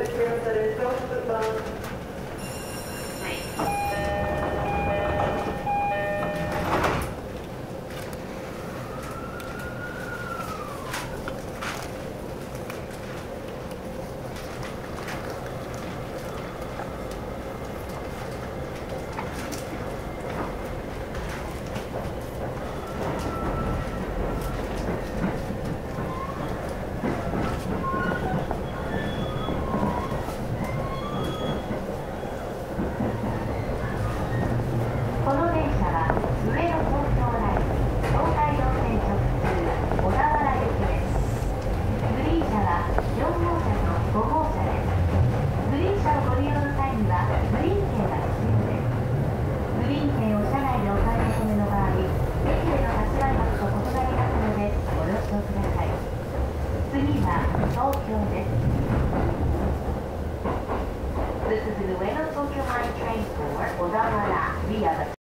Thank you. This is the Iluena's Tokyo Line train for Odawara. via the